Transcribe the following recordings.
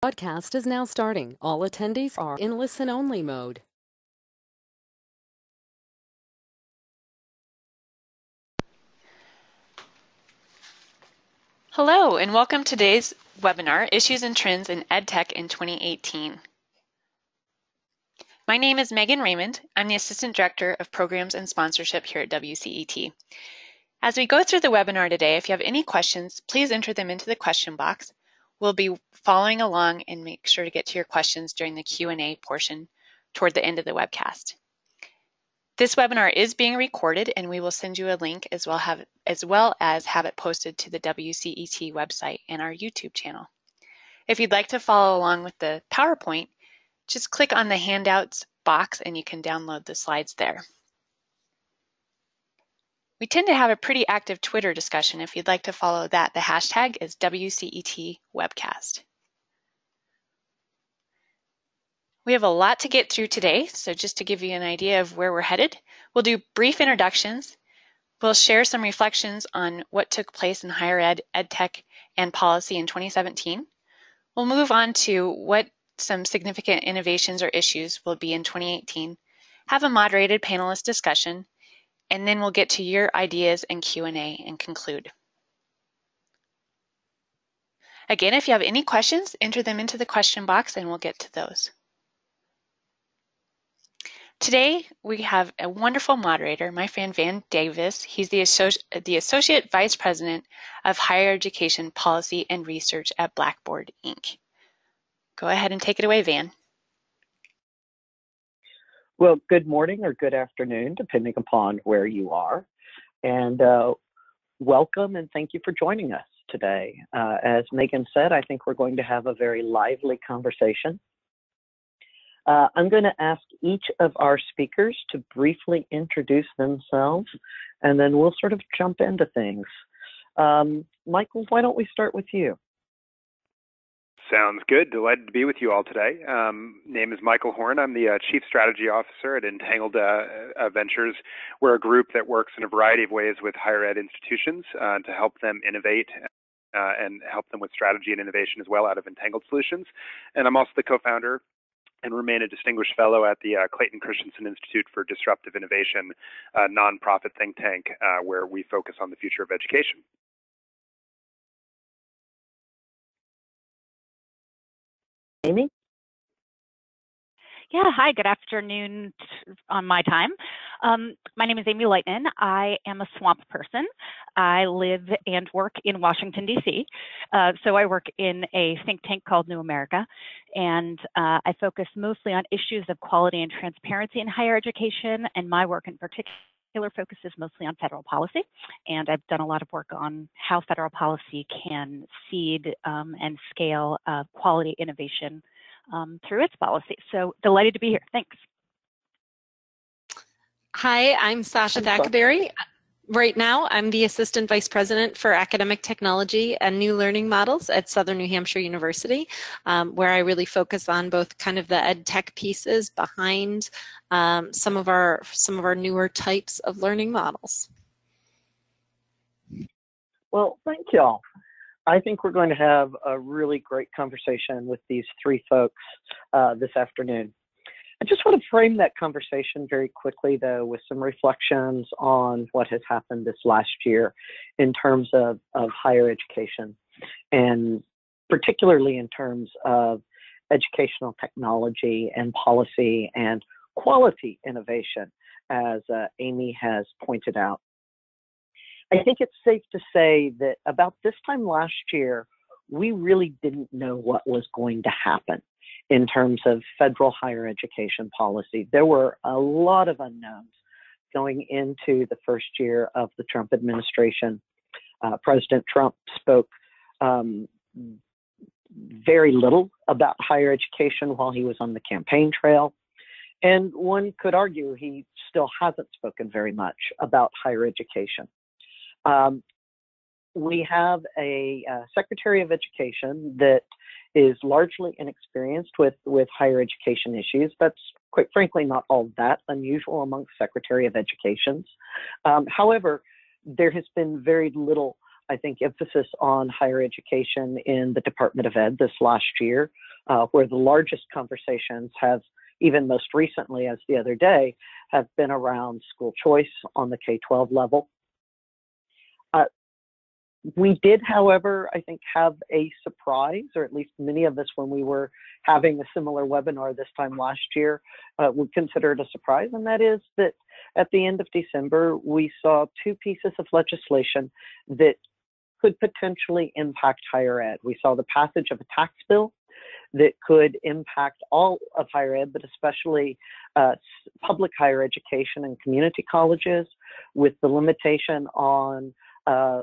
Broadcast is now starting. All attendees are in listen-only mode. Hello, and welcome to today's webinar, Issues and Trends in EdTech in 2018. My name is Megan Raymond. I'm the Assistant Director of Programs and Sponsorship here at WCET. As we go through the webinar today, if you have any questions, please enter them into the question box. We'll be following along and make sure to get to your questions during the Q&A portion toward the end of the webcast. This webinar is being recorded and we will send you a link as well, have, as well as have it posted to the WCET website and our YouTube channel. If you'd like to follow along with the PowerPoint, just click on the handouts box and you can download the slides there. We tend to have a pretty active Twitter discussion. If you'd like to follow that, the hashtag is WCET Webcast. We have a lot to get through today, so just to give you an idea of where we're headed, we'll do brief introductions. We'll share some reflections on what took place in higher ed, ed tech, and policy in 2017. We'll move on to what some significant innovations or issues will be in 2018, have a moderated panelist discussion, and then we'll get to your ideas and Q&A and conclude. Again, if you have any questions, enter them into the question box and we'll get to those. Today, we have a wonderful moderator, my friend Van Davis. He's the, Associ the Associate Vice President of Higher Education Policy and Research at Blackboard, Inc. Go ahead and take it away, Van. Well, good morning or good afternoon, depending upon where you are. And uh, welcome and thank you for joining us today. Uh, as Megan said, I think we're going to have a very lively conversation. Uh, I'm going to ask each of our speakers to briefly introduce themselves, and then we'll sort of jump into things. Um, Michael, why don't we start with you? Sounds good. Delighted to be with you all today. Um, name is Michael Horn. I'm the uh, Chief Strategy Officer at Entangled uh, uh, Ventures. We're a group that works in a variety of ways with higher ed institutions uh, to help them innovate uh, and help them with strategy and innovation as well out of Entangled Solutions. And I'm also the co-founder and remain a distinguished fellow at the uh, Clayton Christensen Institute for Disruptive Innovation, a nonprofit think tank where we focus on the future of education. Amy? Yeah, hi, good afternoon on my time. Um, my name is Amy Laitinen. I am a swamp person. I live and work in Washington, D.C. Uh, so I work in a think tank called New America, and uh, I focus mostly on issues of quality and transparency in higher education, and my work in particular focuses mostly on federal policy, and I've done a lot of work on how federal policy can seed um, and scale uh, quality innovation um, through its policy. So delighted to be here. Thanks. Hi, I'm Sasha Thackaberry. Right now, I'm the Assistant Vice President for Academic Technology and New Learning Models at Southern New Hampshire University, um, where I really focus on both kind of the ed tech pieces behind um, some of our some of our newer types of learning models. Well, thank y'all. I think we're going to have a really great conversation with these three folks uh, this afternoon. I just want to frame that conversation very quickly, though, with some reflections on what has happened this last year in terms of, of higher education, and particularly in terms of educational technology and policy and quality innovation, as uh, Amy has pointed out. I think it's safe to say that about this time last year, we really didn't know what was going to happen in terms of federal higher education policy. There were a lot of unknowns going into the first year of the Trump administration. Uh, President Trump spoke um, very little about higher education while he was on the campaign trail. And one could argue he still hasn't spoken very much about higher education. Um, we have a uh, Secretary of Education that is largely inexperienced with, with higher education issues. That's quite frankly not all that unusual amongst Secretary of Educations. Um, however, there has been very little, I think, emphasis on higher education in the Department of Ed this last year. uh, where the largest conversations have, even most recently as the other day, have been around school choice on the K 12 level. We did, however, I think, have a surprise, or at least many of us, when we were having a similar webinar this time last year, uh, would consider it a surprise, and that is that at the end of December, we saw two pieces of legislation that could potentially impact higher ed. We saw the passage of a tax bill that could impact all of higher ed, but especially uh, public higher education and community colleges, with the limitation on uh,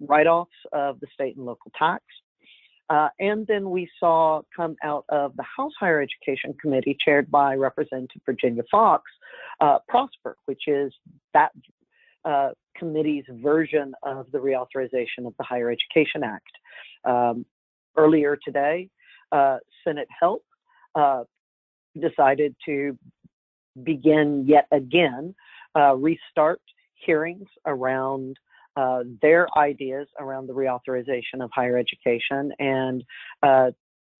write offs of the state and local tax. Uh, and then we saw come out of the House Higher Education Committee, chaired by Representative Virginia Foxx, uh, Prosper, which is that uh, committee's version of the reauthorization of the Higher Education Act. Um, earlier today, uh, Senate Help uh, decided to begin yet again, uh, restart hearings around uh, their ideas around the reauthorization of higher education. And uh,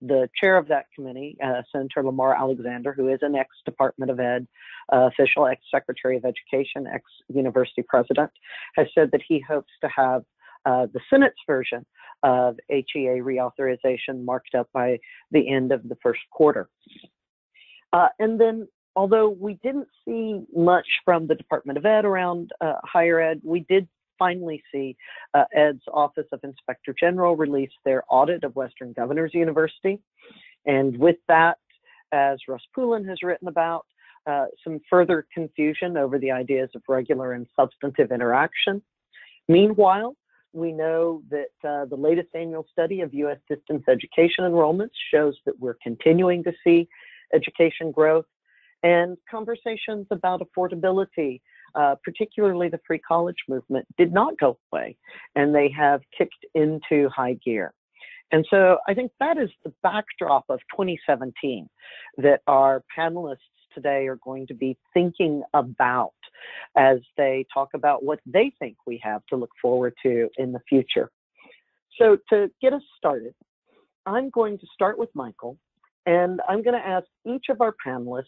the chair of that committee, uh, Senator Lamar Alexander, who is an ex Department of Ed official, ex Secretary of Education, ex university president, has said that he hopes to have the Senate's version of HEA reauthorization marked up by the end of the first quarter. Uh, and then, although we didn't see much from the Department of Ed around uh, higher ed, we did finally see uh, Ed's Office of Inspector General release their audit of Western Governors University. And with that, as Russ Poulin has written about, uh, some further confusion over the ideas of regular and substantive interaction. Meanwhile, we know that uh, the latest annual study of U.S. distance education enrollments shows that we're continuing to see education growth and conversations about affordability, uh, particularly the free college movement, did not go away and they have kicked into high gear. And so I think that is the backdrop of 2017 that our panelists today are going to be thinking about as they talk about what they think we have to look forward to in the future. So, to get us started, I'm going to start with Michael, and I'm going to ask each of our panelists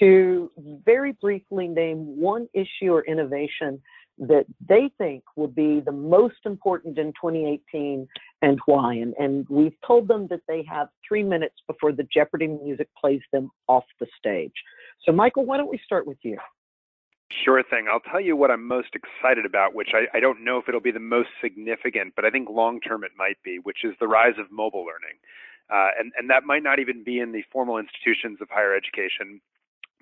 to very briefly name one issue or innovation that they think will be the most important in 2018 and why. And, and we've told them that they have three minutes before the Jeopardy music plays them off the stage. So, Michael, why don't we start with you? Sure thing. I'll tell you what I'm most excited about, which I, I don't know if it'll be the most significant, but I think long term it might be, which is the rise of mobile learning. Uh, and, and that might not even be in the formal institutions of higher education,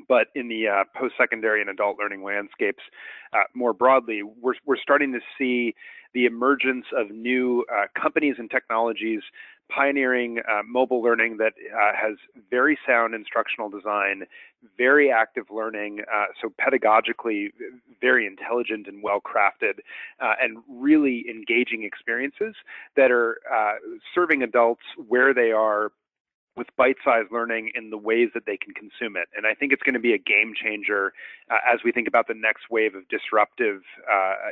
but in the uh, post-secondary and adult learning landscapes uh, more broadly, we're, we're starting to see the emergence of new uh, companies and technologies pioneering uh, mobile learning that uh, has very sound instructional design, very active learning, uh, so pedagogically very intelligent and well crafted, and really engaging experiences that are serving adults where they are with bite-sized learning in the ways that they can consume it. And I think it's going to be a game changer uh, as we think about the next wave of disruptive uh,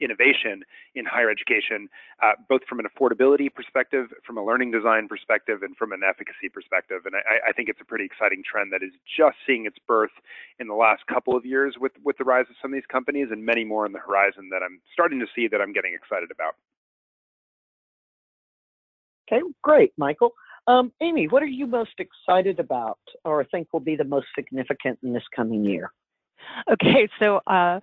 innovation in higher education, uh, both from an affordability perspective, from a learning design perspective, and from an efficacy perspective. And I, I, think it's a pretty exciting trend that is just seeing its birth in the last couple of years with, with the rise of some of these companies and many more on the horizon that I'm starting to see that I'm getting excited about. Okay, great, Michael. Um, Amy, what are you most excited about or think will be the most significant in this coming year? Okay, so uh,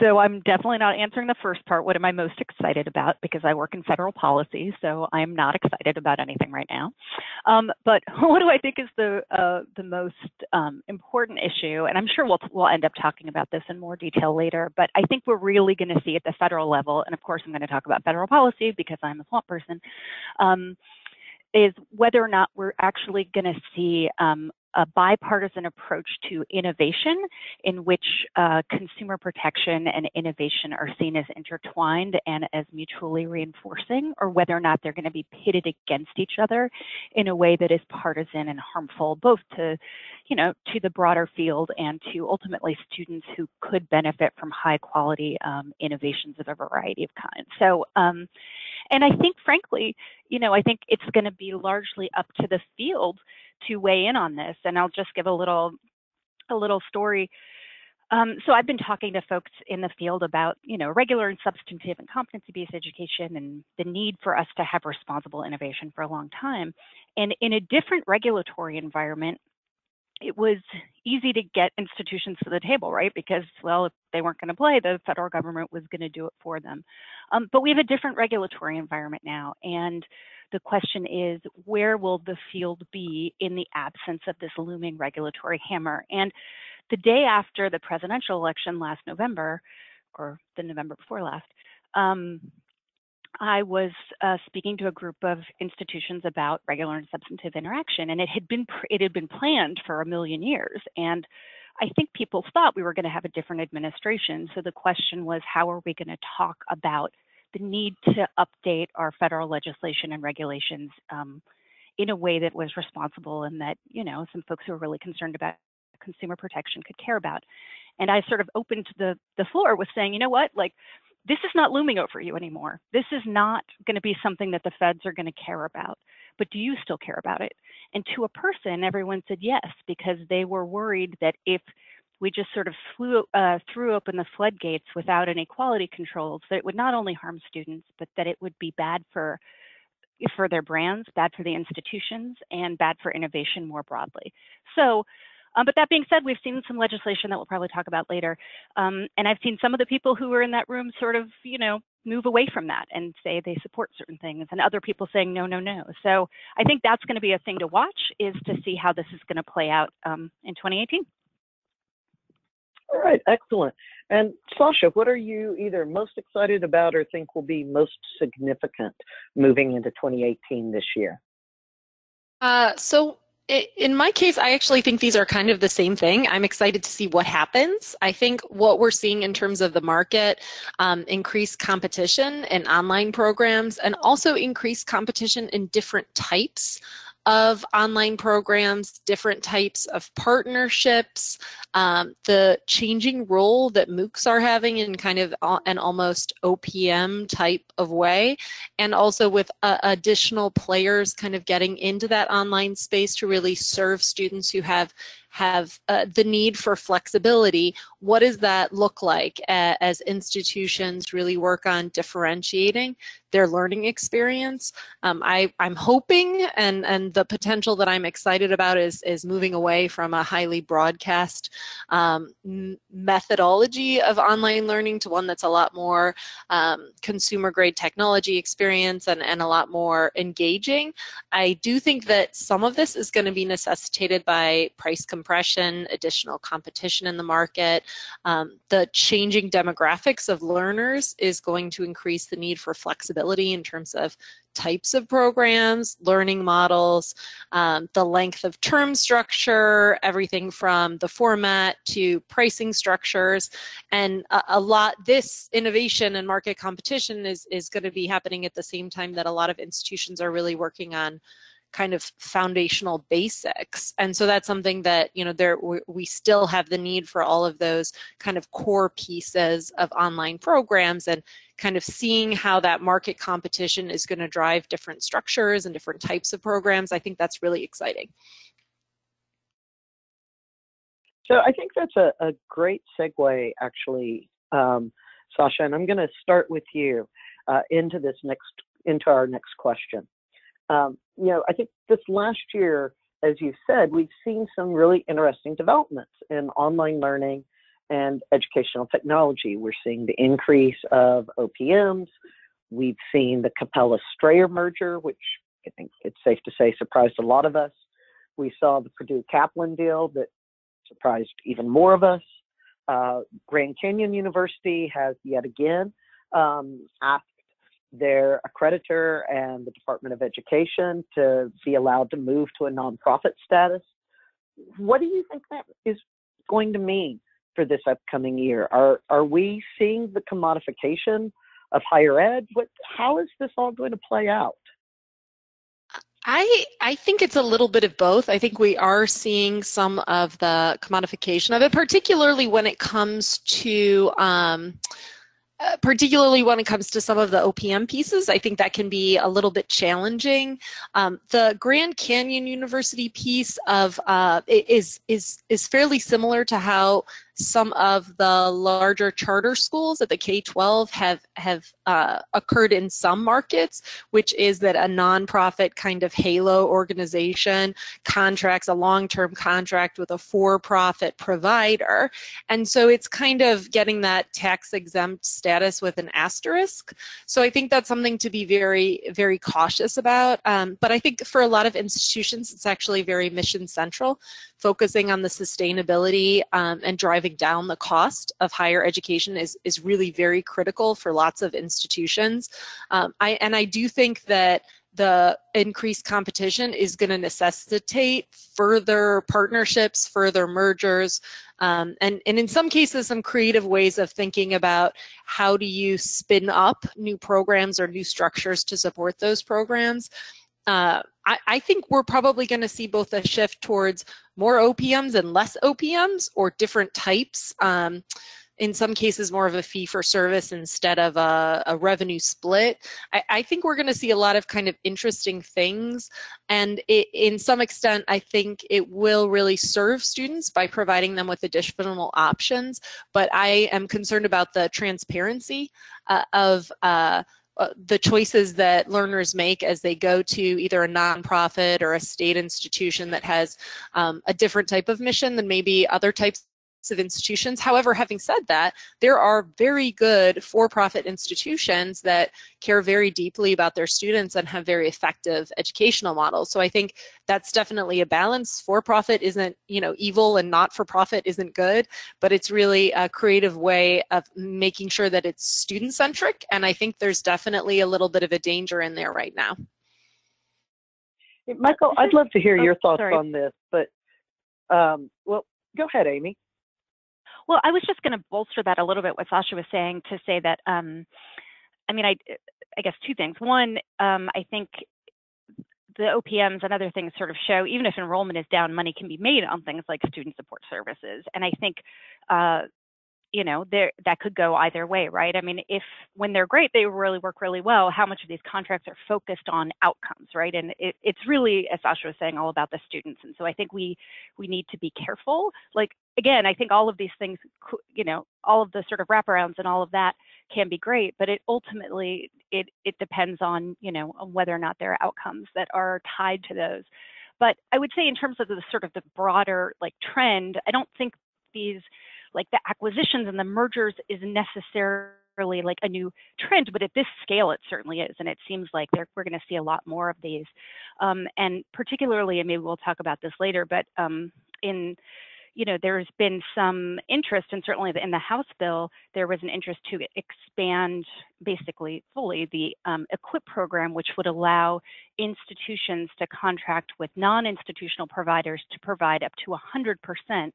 so I'm definitely not answering the first part. What am I most excited about? Because I work in federal policy, so I'm not excited about anything right now. Um, but what do I think is the uh, the most um, important issue? And I'm sure we'll we'll end up talking about this in more detail later. But I think we're really going to see at the federal level, and of course I'm going to talk about federal policy because I'm a swamp person. Um, is whether or not we're actually going to see um, a bipartisan approach to innovation in which uh, consumer protection and innovation are seen as intertwined and as mutually reinforcing, or whether or not they're going to be pitted against each other in a way that is partisan and harmful, both to, you know, to the broader field and to ultimately students who could benefit from high quality um, innovations of a variety of kinds. So, um, and I think, frankly, you know, I think it's going to be largely up to the field to weigh in on this. And I'll just give a little a little story. Um, so I've been talking to folks in the field about, you know, regular and substantive and competency-based education and the need for us to have responsible innovation for a long time. And in a different regulatory environment, it was easy to get institutions to the table, right? Because, well, if they weren't going to play, the federal government was going to do it for them. Um, but we have a different regulatory environment now. And the question is, where will the field be in the absence of this looming regulatory hammer? And the day after the presidential election last November, or the November before last, um, I was uh, speaking to a group of institutions about regular and substantive interaction, and it had been it had been planned for a million years. And I think people thought we were going to have a different administration. So the question was, how are we going to talk about the need to update our federal legislation and regulations um, in a way that was responsible and that, you know, some folks who are really concerned about consumer protection could care about. And I sort of opened the, the floor with saying, you know what, like, this is not looming over you anymore. This is not going to be something that the feds are going to care about. But do you still care about it? And to a person, everyone said yes, because they were worried that if we just sort of flew, uh, threw open the floodgates without any quality controls, that it would not only harm students, but that it would be bad for for their brands, bad for the institutions, and bad for innovation more broadly. So, um, but that being said, we've seen some legislation that we'll probably talk about later. Um, and I've seen some of the people who were in that room sort of, you know, move away from that and say they support certain things and other people saying no, no, no. So I think that's going to be a thing to watch is to see how this is going to play out um, in 2018. All right, excellent. And Sasha, what are you either most excited about or think will be most significant moving into 2018 this year? Uh, so in my case, I actually think these are kind of the same thing. I'm excited to see what happens. I think what we're seeing in terms of the market, um, increased competition in online programs, and also increased competition in different types of online programs, different types of partnerships, um, the changing role that MOOCs are having in kind of an almost OPM type of way, and also with uh, additional players kind of getting into that online space to really serve students who have have uh, the need for flexibility. What does that look like as institutions really work on differentiating their learning experience? Um, I, I'm hoping and, and the potential that I'm excited about is, is moving away from a highly broadcast um, methodology of online learning to one that's a lot more um, consumer grade technology experience and, and a lot more engaging. I do think that some of this is going to be necessitated by price compression, additional competition in the market. Um, the changing demographics of learners is going to increase the need for flexibility in terms of types of programs, learning models, um, the length of term structure, everything from the format to pricing structures. And a, a lot, this innovation and market competition is, is going to be happening at the same time that a lot of institutions are really working on kind of foundational basics and so that's something that you know there we still have the need for all of those kind of core pieces of online programs and kind of seeing how that market competition is going to drive different structures and different types of programs. I think that's really exciting. So I think that's a, a great segue, actually, um, Sasha, and I'm going to start with you uh, into this next into our next question. Um, you know, I think this last year, as you said, we've seen some really interesting developments in online learning and educational technology. We're seeing the increase of OPMs. We've seen the Capella Strayer merger, which I think it's safe to say surprised a lot of us. We saw the Purdue Kaplan deal that surprised even more of us. Uh, Grand Canyon University has yet again um, asked their accreditor and the Department of Education to be allowed to move to a nonprofit status what do you think that is going to mean for this upcoming year? Are are we seeing the commodification of higher ed? What how is this all going to play out? I I think it's a little bit of both. I think we are seeing some of the commodification of it, particularly when it comes to um, uh, particularly when it comes to some of the OPM pieces. I think that can be a little bit challenging. Um, the Grand Canyon University piece of uh, is is is fairly similar to how some of the larger charter schools at the K-12 have have uh, occurred in some markets, which is that a nonprofit kind of halo organization contracts a long-term contract with a for-profit provider, and so it's kind of getting that tax exempt status with an asterisk. So I think that's something to be very very cautious about. Um, but I think for a lot of institutions, it's actually very mission central, focusing on the sustainability um, and driving down the cost of higher education is, is really very critical for lots of institutions. Um, I, and I do think that the increased competition is going to necessitate further partnerships, further mergers, um, and, and in some cases, some creative ways of thinking about how do you spin up new programs or new structures to support those programs. Uh, I, I, think we're probably going to see both a shift towards more OPMs and less OPMs or different types. Um, in some cases, more of a fee for service instead of a, a revenue split. I, I think we're going to see a lot of kind of interesting things. And it, in some extent, I think it will really serve students by providing them with additional options. But I am concerned about the transparency uh, of. Uh, uh, the choices that learners make as they go to either a nonprofit or a state institution that has um, a different type of mission than maybe other types of institutions. However, having said that, there are very good for-profit institutions that care very deeply about their students and have very effective educational models. So I think that's definitely a balance. For-profit isn't, you know, evil and not-for-profit isn't good, but it's really a creative way of making sure that it's student-centric. And I think there's definitely a little bit of a danger in there right now. Michael, I'd love to hear oh, your thoughts sorry. on this, but um, well, go ahead, Amy. Well, I was just going to bolster that a little bit. What Sasha was saying to say that, um, I mean, I, I guess two things. One, um, I think the OPMs and other things sort of show even if enrollment is down, money can be made on things like student support services. And I think uh, you know, there that could go either way, right? I mean, if when they're great, they really work really well. How much of these contracts are focused on outcomes, right? And it, it's really, as Sasha was saying, all about the students. And so I think we we need to be careful. Like again, I think all of these things, you know, all of the sort of wraparounds and all of that can be great, but it ultimately it it depends on you know whether or not there are outcomes that are tied to those. But I would say in terms of the sort of the broader like trend, I don't think these like the acquisitions and the mergers is necessarily like a new trend, but at this scale, it certainly is. And it seems like we're going to see a lot more of these. Um, and particularly, and maybe we'll talk about this later, but um, in you know, there's been some interest, and certainly in the House bill, there was an interest to expand basically fully the um, EQUIP program, which would allow institutions to contract with non institutional providers to provide up to 100%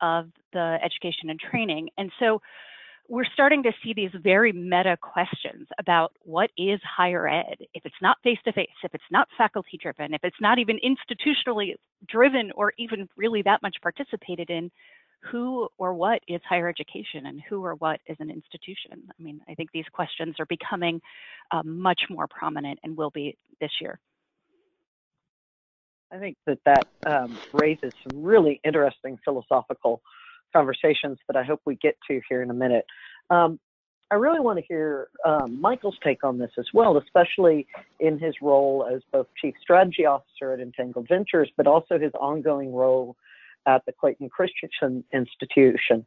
of the education and training. And so we're starting to see these very meta questions about what is higher ed if it's not face to face, if it's not faculty driven, if it's not even institutionally driven or even really that much participated in, who or what is higher education and who or what is an institution? I mean, I think these questions are becoming uh, much more prominent and will be this year. I think that that um, raises some really interesting philosophical conversations that I hope we get to here in a minute. Um, I really want to hear um, Michael's take on this as well, especially in his role as both Chief Strategy Officer at Entangled Ventures, but also his ongoing role at the Clayton Christensen Institution.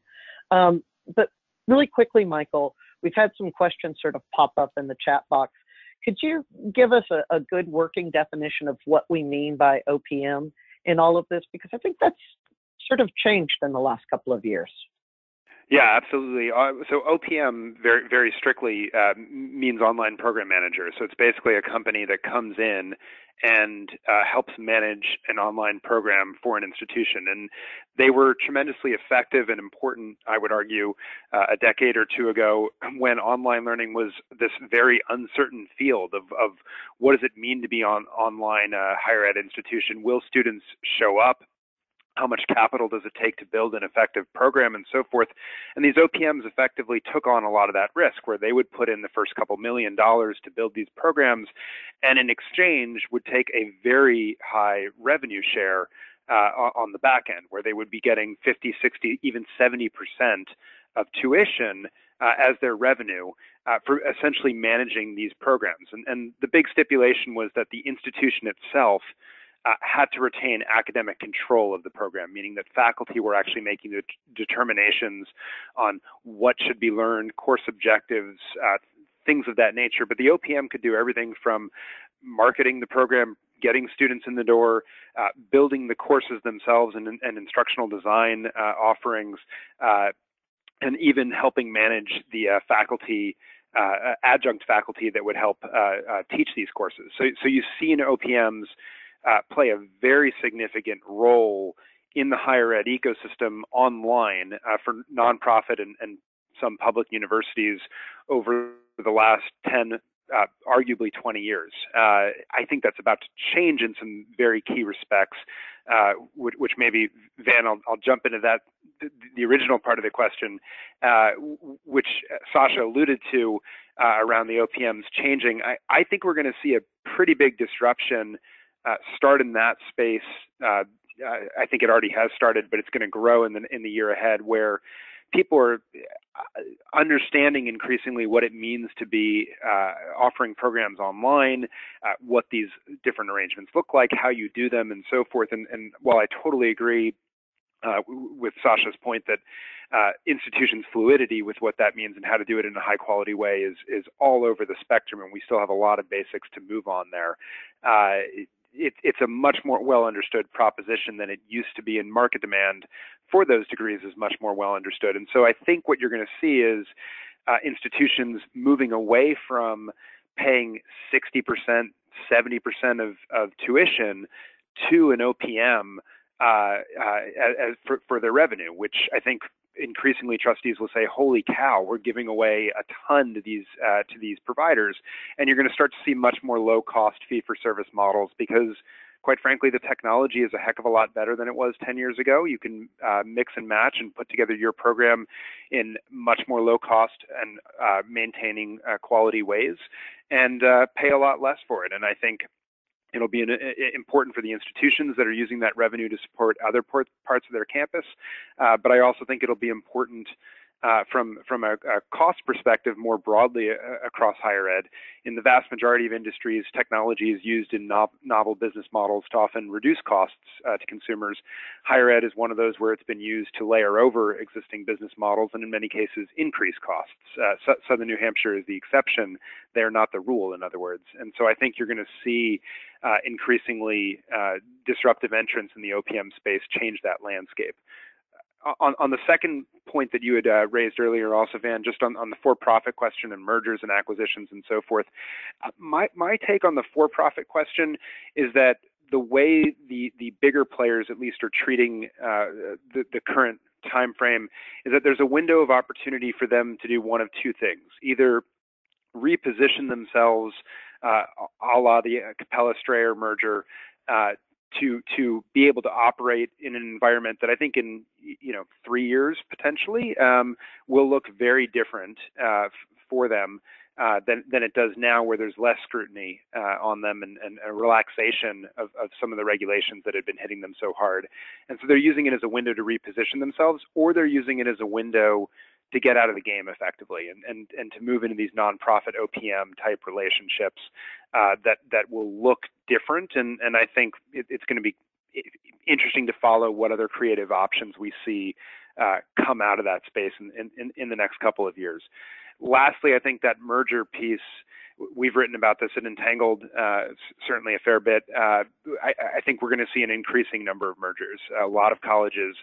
Um, but really quickly, Michael, we've had some questions sort of pop up in the chat box could you give us a, a good working definition of what we mean by OPM in all of this? Because I think that's sort of changed in the last couple of years. Yeah, absolutely. Uh, so OPM very very strictly uh, means online program manager. So it's basically a company that comes in and uh, helps manage an online program for an institution. And they were tremendously effective and important, I would argue, uh, a decade or two ago when online learning was this very uncertain field of, of what does it mean to be on online uh, higher ed institution? Will students show up? How much capital does it take to build an effective program and so forth. And these OPMs effectively took on a lot of that risk where they would put in the first couple million dollars to build these programs and in exchange would take a very high revenue share uh, on the back end where they would be getting 50, 60, even 70% of tuition uh, as their revenue uh, for essentially managing these programs. And, and the big stipulation was that the institution itself uh, had to retain academic control of the program, meaning that faculty were actually making the determinations on what should be learned, course objectives, uh, things of that nature. But the OPM could do everything from marketing the program, getting students in the door, uh, building the courses themselves and, and instructional design uh, offerings, uh, and even helping manage the uh, faculty uh, adjunct faculty that would help teach these courses. So, so you see in OPMs uh, play a very significant role in the higher ed ecosystem online uh, for nonprofit and, and, some public universities over the last 10, uh, arguably 20 years. Uh, I think that's about to change in some very key respects, uh, which, which, maybe, Van, I'll, I'll, jump into that, the, the, original part of the question, uh, which Sasha alluded to around the OPMs changing. I, I think we're going to see a pretty big disruption uh, start in that space. Uh, I think it already has started, but it's going to grow in the in the year ahead, where people are uh, understanding increasingly what it means to be uh, offering programs online, uh, what these different arrangements look like, how you do them, and so forth. And, and while I totally agree uh, with Sasha's point that uh, institutions fluidity with what that means and how to do it in a high quality way is is all over the spectrum, and we still have a lot of basics to move on there. It, it's a much more well understood proposition than it used to be, and market demand for those degrees is much more well understood. And so I think what you're going to see is uh, institutions moving away from paying 60%, 70% of, of tuition to an OPM uh, uh, as, for, for their revenue, which I think increasingly trustees will say, "Holy cow, we're giving away a ton to these uh, to these providers," and you're going to start to see much more low-cost fee-for-service models because. Quite frankly, the technology is a heck of a lot better than it was 10 years ago. You can uh, mix and match and put together your program in much more low cost and uh, maintaining uh, quality ways and uh, pay a lot less for it. And I think It'll be an, important for the institutions that are using that revenue to support other parts of their campus, uh, but I also think it'll be important uh, from from a, a, cost perspective more broadly uh, across higher ed. In the vast majority of industries, technology is used in no novel business models to often reduce costs uh, to consumers. Higher ed is one of those where it's been used to layer over existing business models and in many cases increase costs. Uh, Southern New Hampshire is the exception. They're not the rule, in other words. And so I think you're going to see increasingly disruptive entrants in the OPM space change that landscape on, on the second point that you had uh, raised earlier, also Van, just on, on the for-profit question and mergers and acquisitions and so forth, uh, my my take on the for-profit question is that the way the the bigger players at least are treating uh, the the current time frame is that there's a window of opportunity for them to do one of two things: either reposition themselves, uh, a la the Capella Strayer merger, uh, to to be able to operate in an environment that I think in you know three years potentially um, will look very different uh, for them uh, than than it does now, where there's less scrutiny uh, on them and, and, a relaxation of, of some of the regulations that had been hitting them so hard. And so they're using it as a window to reposition themselves, or they're using it as a window to get out of the game effectively and, and, and to move into these nonprofit OPM type relationships uh, that, that will look different. And, and I think it, it's going to be interesting to follow what other creative options we see uh, come out of that space in, in, in the next couple of years. Lastly, I think that merger piece, we've written about this at Entangled uh, certainly a fair bit. Uh, I, I, think we're going to see an increasing number of mergers. A lot of colleges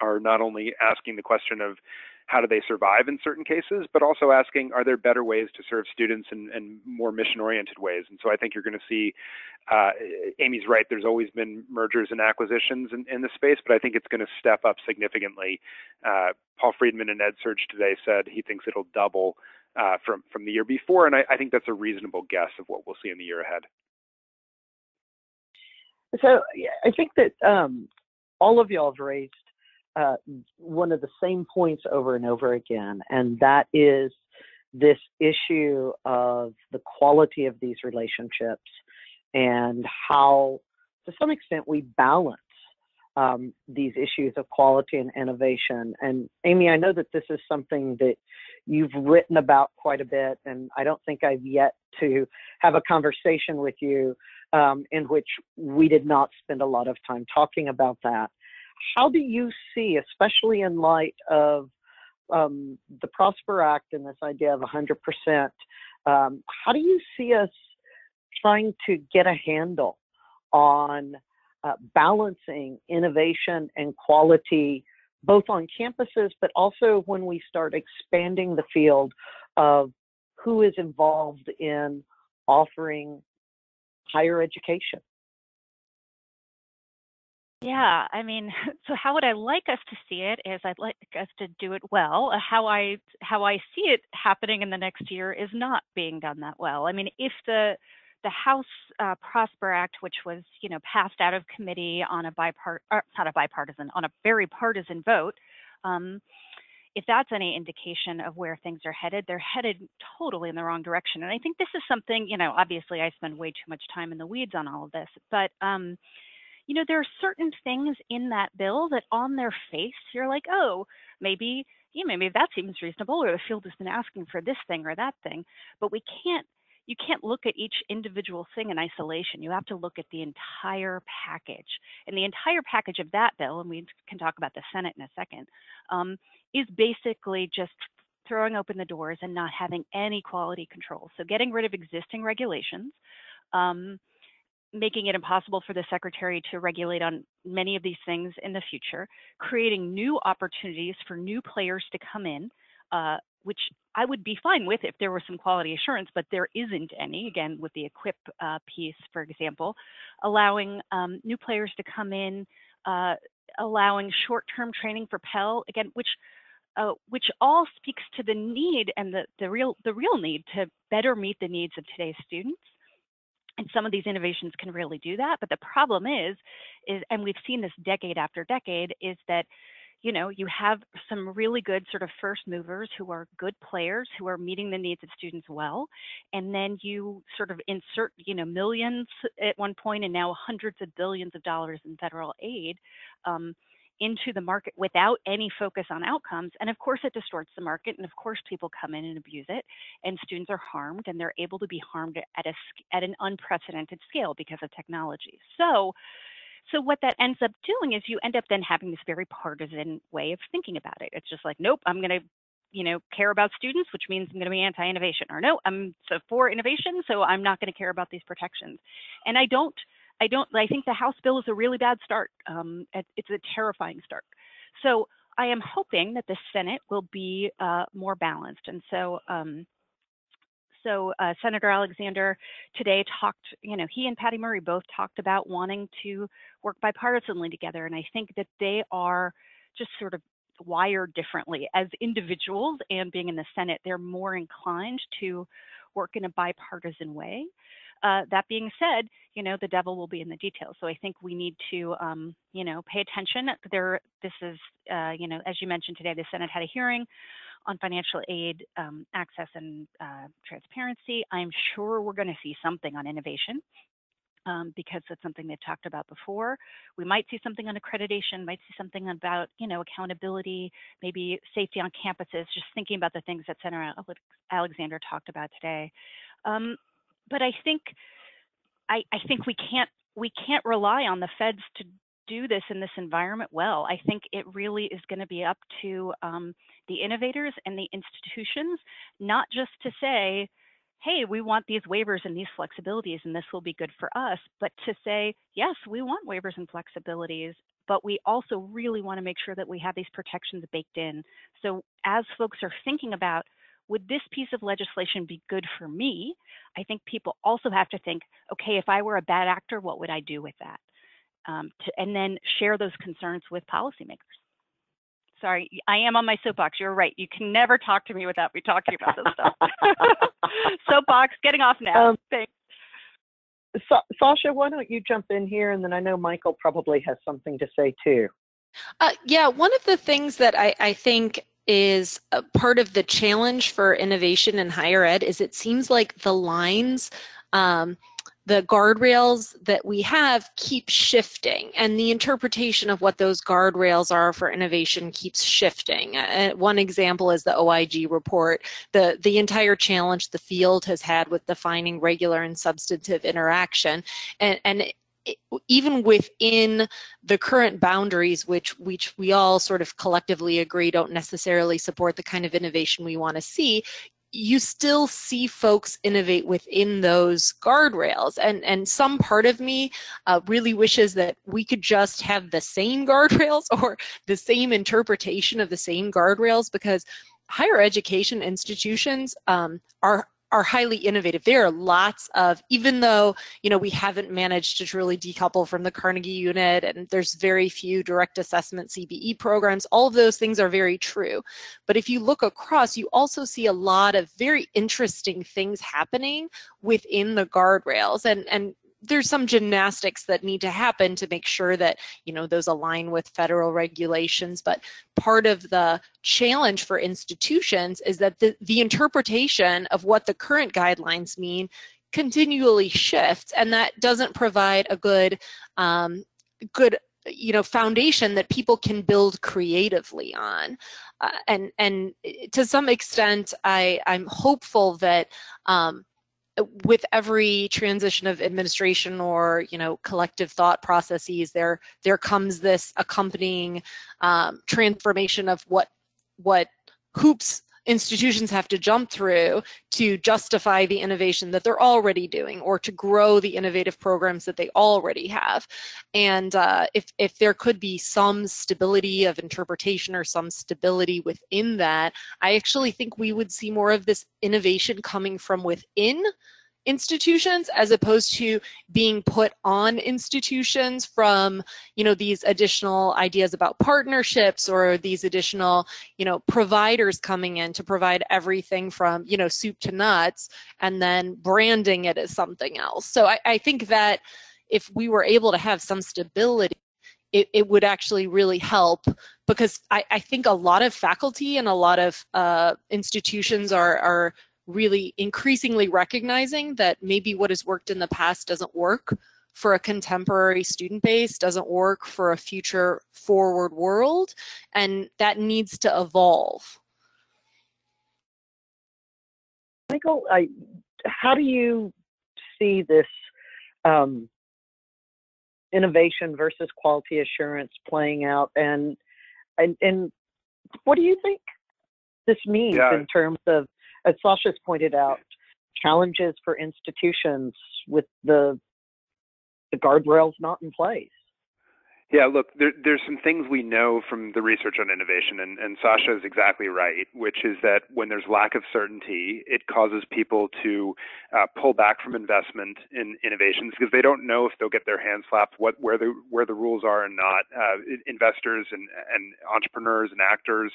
are not only asking the question of how do they survive in certain cases, but also asking, are there better ways to serve students in, in more mission-oriented ways? And so I think you're going to see, uh, Amy's right, there's always been mergers and acquisitions in, in the space, but I think it's going to step up significantly. Uh, Paul Freedman and EdSurge today said he thinks it'll double uh, from, from the year before, and I, I think that's a reasonable guess of what we'll see in the year ahead. So I think that um, all of y'all have raised uh, one of the same points over and over again, and that is this issue of the quality of these relationships and how, to some extent, we balance um, these issues of quality and innovation. And Amy, I know that this is something that you've written about quite a bit, and I don't think I've yet to have a conversation with you um, in which we did not spend a lot of time talking about that. How do you see, especially in light of um, the Prosper Act and this idea of 100%, um, how do you see us trying to get a handle on uh, balancing innovation and quality both on campuses, but also when we start expanding the field of who is involved in offering higher education. Yeah, I mean, so how would I like us to see it is I'd like us to do it well. Uh, how I how I see it happening in the next year is not being done that well. I mean, if the the House uh, Prosper Act, which was you know passed out of committee on a bipart uh, not a bipartisan on a very partisan vote, um, if that's any indication of where things are headed, they're headed totally in the wrong direction. And I think this is something, you know, obviously I spend way too much time in the weeds on all of this, but, um, you know, there are certain things in that bill that on their face, you're like, oh, maybe, yeah, maybe that seems reasonable, or the field has been asking for this thing or that thing, but we can't you can't look at each individual thing in isolation. You have to look at the entire package. And the entire package of that bill, and we can talk about the Senate in a second, um, is basically just throwing open the doors and not having any quality control. So getting rid of existing regulations, um, making it impossible for the secretary to regulate on many of these things in the future, creating new opportunities for new players to come in, uh, which I would be fine with if there were some quality assurance, but there isn't any. Again, with the equip uh, piece, for example, allowing um, new players to come in, uh, allowing short-term training for Pell, again, which uh, which all speaks to the need and the, the real the real need to better meet the needs of today's students. And some of these innovations can really do that. But the problem is, is and we've seen this decade after decade, is that you know, you have some really good sort of first movers who are good players who are meeting the needs of students well. And then you sort of insert, you know, millions at one point and now hundreds of billions of dollars in federal aid um, into the market without any focus on outcomes. And of course, it distorts the market. And of course, people come in and abuse it. And students are harmed and they're able to be harmed at, a, at an unprecedented scale because of technology. So, so what that ends up doing is you end up then having this very partisan way of thinking about it. It's just like, nope, I'm going to, you know, care about students, which means I'm going to be anti-innovation, or no, I'm so for innovation, so I'm not going to care about these protections. And I don't, I don't, I think the House bill is a really bad start. Um, it's a terrifying start. So I am hoping that the Senate will be uh, more balanced. And so um, so uh, Senator Alexander today talked, you know, he and Patty Murray both talked about wanting to work bipartisanly together. And I think that they are just sort of wired differently as individuals and being in the Senate, they're more inclined to work in a bipartisan way. Uh, that being said, you know, the devil will be in the details. So I think we need to, um, you know, pay attention. There, this is, uh, you know, as you mentioned today, the Senate had a hearing on financial aid um, access and uh, transparency. I'm sure we're going to see something on innovation. Um, because that's something they've talked about before. We might see something on accreditation, might see something about, you know, accountability, maybe safety on campuses, just thinking about the things that Senator Alexander talked about today. Um, but I think, I, I think we can't, we can't rely on the feds to do this in this environment well. I think it really is going to be up to um, the innovators and the institutions, not just to say, hey, we want these waivers and these flexibilities, and this will be good for us. But to say, yes, we want waivers and flexibilities, but we also really want to make sure that we have these protections baked in. So as folks are thinking about, would this piece of legislation be good for me? I think people also have to think, okay, if I were a bad actor, what would I do with that? Um, to, and then share those concerns with policymakers. Sorry, I am on my soapbox. You're right. You can never talk to me without me talking about this stuff. soapbox, getting off now. Um, Thanks. Sa- Sasha, why don't you jump in here? And then I know Michael probably has something to say too. Uh, yeah, one of the things that I, I think is part of the challenge for innovation in higher ed is it seems like the lines um, the guardrails that we have keep shifting and the interpretation of what those guardrails are for innovation keeps shifting. Uh, one example is the oig report. The the entire challenge the field has had with defining regular and substantive interaction and and even within the current boundaries, which which we all sort of collectively agree don't necessarily support the kind of innovation we want to see, you still see folks innovate within those guardrails. And and some part of me uh, really wishes that we could just have the same guardrails or the same interpretation of the same guardrails because higher education institutions um, are are highly innovative. There are lots of, even though, you know, we haven't managed to truly decouple from the Carnegie unit and there's very few direct assessment CBE programs, all of those things are very true. But if you look across, you also see a lot of very interesting things happening within the guardrails. And, and there's some gymnastics that need to happen to make sure that you know those align with federal regulations but part of the challenge for institutions is that the, the interpretation of what the current guidelines mean continually shifts and that doesn't provide a good um, good you know foundation that people can build creatively on. Uh, and and to some extent i i'm hopeful that um, with every transition of administration or you know collective thought processes there there comes this accompanying um, transformation of what what hoops institutions have to jump through to justify the innovation that they're already doing or to grow the innovative programs that they already have. And uh, if, if there could be some stability of interpretation or some stability within that, I actually think we would see more of this innovation coming from within institutions as opposed to being put on institutions from you know these additional ideas about partnerships or these additional you know providers coming in to provide everything from you know soup to nuts and then branding it as something else. So i, I think that if we were able to have some stability it, it would actually really help because I, I, think a lot of faculty and a lot of uh, institutions are, are really increasingly recognizing that maybe what has worked in the past doesn't work for a contemporary student base, doesn't work for a future forward world, and that needs to evolve. Michael, I, how do you see this um, innovation versus quality assurance playing out, and and and what do you think this means yeah. in terms of as Sasha's pointed out, challenges for institutions with the the guardrails not in place. Yeah, look, there, there's some things we know from the research on innovation, and, and Sasha is exactly right, which is that when there's lack of certainty, it causes people to uh, pull back from investment in innovations because they don't know if they'll get their hands slapped, what where the where the rules are and not. Uh, investors and, and entrepreneurs and actors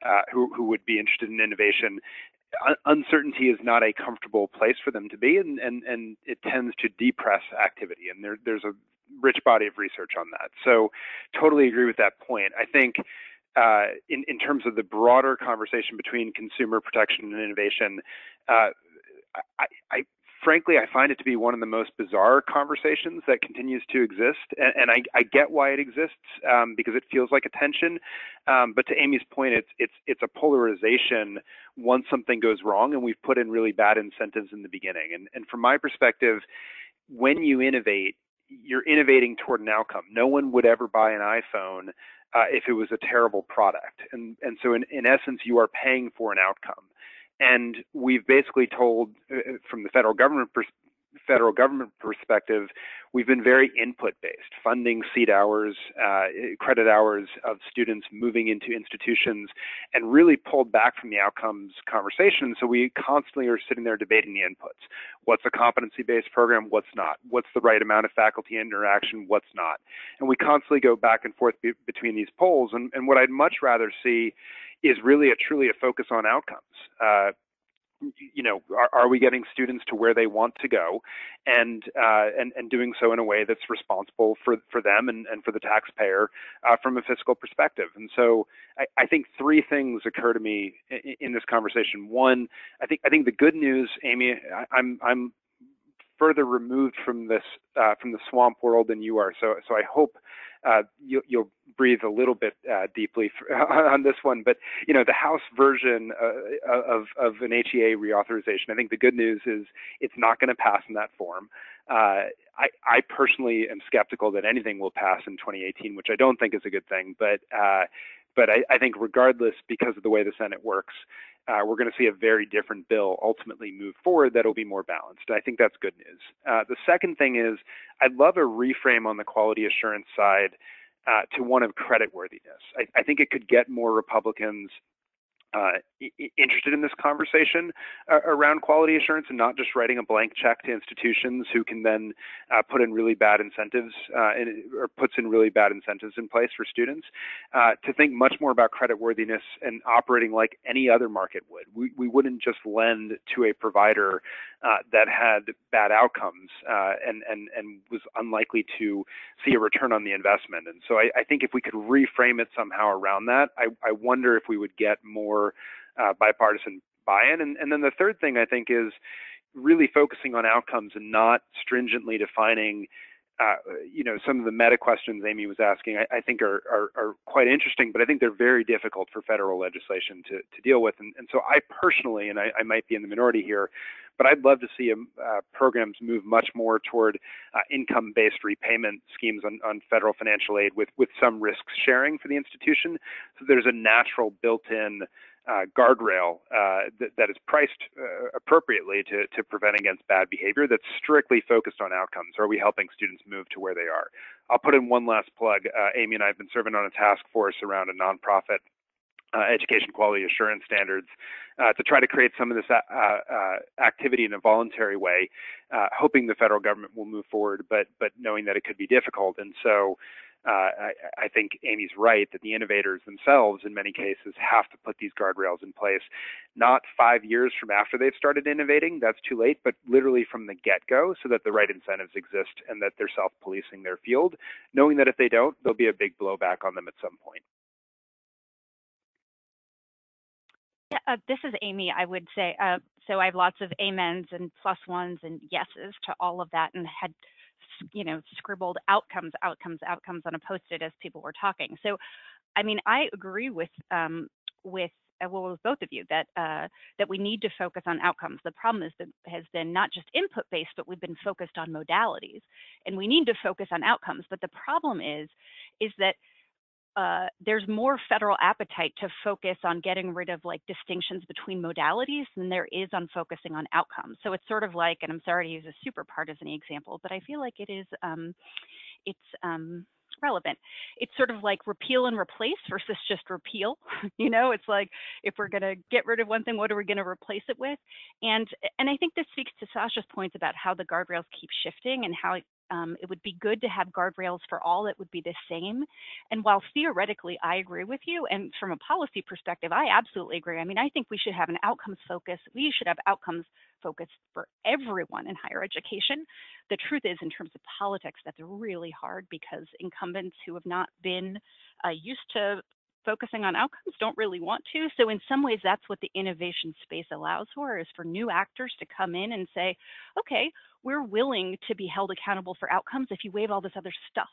uh, who who would be interested in innovation uncertainty is not a comfortable place for them to be, and, and, and it tends to depress activity. And there, there's a rich body of research on that. So, totally agree with that point. I think uh, in, in terms of the broader conversation between consumer protection and innovation, uh, I, I, frankly, I find it to be one of the most bizarre conversations that continues to exist. And, and I, I, get why it exists um, because it feels like a tension. Um, but to Amy's point, it's it's it's a polarization once something goes wrong, and we've put in really bad incentives in the beginning. And and from my perspective, when you innovate, you're innovating toward an outcome. No one would ever buy an iPhone uh, if it was a terrible product. And and so in, in essence, you are paying for an outcome. And we've basically told, uh, from the federal government pers- federal government perspective, we've been very input based, funding seat hours, uh, credit hours of students moving into institutions, and really pulled back from the outcomes conversation. So we constantly are sitting there debating the inputs. What's a competency based program? What's not? What's the right amount of faculty interaction? What's not? And we constantly go back and forth be- between these poles. And, and what I'd much rather see is really a truly a focus on outcomes. Uh, you know, are, are, we getting students to where they want to go, and uh, and and doing so in a way that's responsible for for them and, and for the taxpayer uh, from a fiscal perspective. And so, I, I, think three things occur to me in, in, this conversation. One, I think I think the good news, Amy, I, I'm I'm further removed from this uh, from the swamp world than you are. So so I hope uh, you, will breathe a little bit uh, deeply for, on this one. But you know, the House version uh, of of an HEA reauthorization. I think the good news is it's not going to pass in that form. Uh, I, I, personally am skeptical that anything will pass in 2018, which I don't think is a good thing. But uh, but I, I, think regardless, because of the way the Senate works, uh, we're going to see a very different bill ultimately move forward that'll be more balanced. I think that's good news. Uh, the second thing is, I'd love a reframe on the quality assurance side uh, to one of creditworthiness. I, I think it could get more Republicans uh, interested in this conversation uh, around quality assurance and not just writing a blank check to institutions who can then uh, put in really bad incentives uh, in, or puts in really bad incentives in place for students uh, to think much more about creditworthiness and operating like any other market would. We, we wouldn't just lend to a provider that had bad outcomes and, and, and was unlikely to see a return on the investment. And so I, I think if we could reframe it somehow around that, I, I wonder if we would get more uh, bipartisan buy-in. And, and then the third thing I think is really focusing on outcomes and not stringently defining uh, you know, some of the meta questions Amy was asking, I, I think are, are, are, quite interesting, but I think they're very difficult for federal legislation to, to deal with. And, and so I personally, and I, I, might be in the minority here, but I'd love to see um, uh, programs move much more toward uh, income-based repayment schemes on, on federal financial aid with, with some risk sharing for the institution. So there's a natural built-in uh, guardrail uh, that, is priced uh, appropriately to, to prevent against bad behavior that's strictly focused on outcomes. Are we helping students move to where they are? I'll put in one last plug. Uh, Amy and I have been serving on a task force around a nonprofit uh, education quality assurance standards uh, to try to create some of this uh, uh activity in a voluntary way, uh, hoping the federal government will move forward, but but knowing that it could be difficult. And so uh, I, I, think Amy's right that the innovators themselves, in many cases, have to put these guardrails in place, not five years from after they've started innovating, that's too late, but literally from the get go so that the right incentives exist and that they're self policing their field, knowing that if they don't, there'll be a big blowback on them at some point. Yeah, uh, this is Amy. I would say uh, so. I have lots of amens and plus ones and yeses to all of that, and had you know, scribbled outcomes, outcomes, outcomes on a post-it as people were talking. So, I mean, I agree with um, with uh, well with both of you that uh, that we need to focus on outcomes. The problem is that has been not just input based, but we've been focused on modalities, and we need to focus on outcomes. But the problem is, is that uh, there's more federal appetite to focus on getting rid of like distinctions between modalities than there is on focusing on outcomes. So it's sort of like, and I'm sorry to use a super partisan example, but I feel like it is, um, it's um, relevant. It's sort of like repeal and replace versus just repeal. you know, it's like if we're going to get rid of one thing, what are we going to replace it with? And and I think this speaks to Sasha's points about how the guardrails keep shifting and how um, it would be good to have guardrails for all that would be the same. And while theoretically I agree with you, and from a policy perspective, I absolutely agree. I mean, I think we should have an outcomes focus. We should have outcomes focus for everyone in higher education. The truth is, in terms of politics, that's really hard because incumbents who have not been uh, used to focusing on outcomes don't really want to. So in some ways, that's what the innovation space allows for is for new actors to come in and say, okay, we're willing to be held accountable for outcomes if you waive all this other stuff.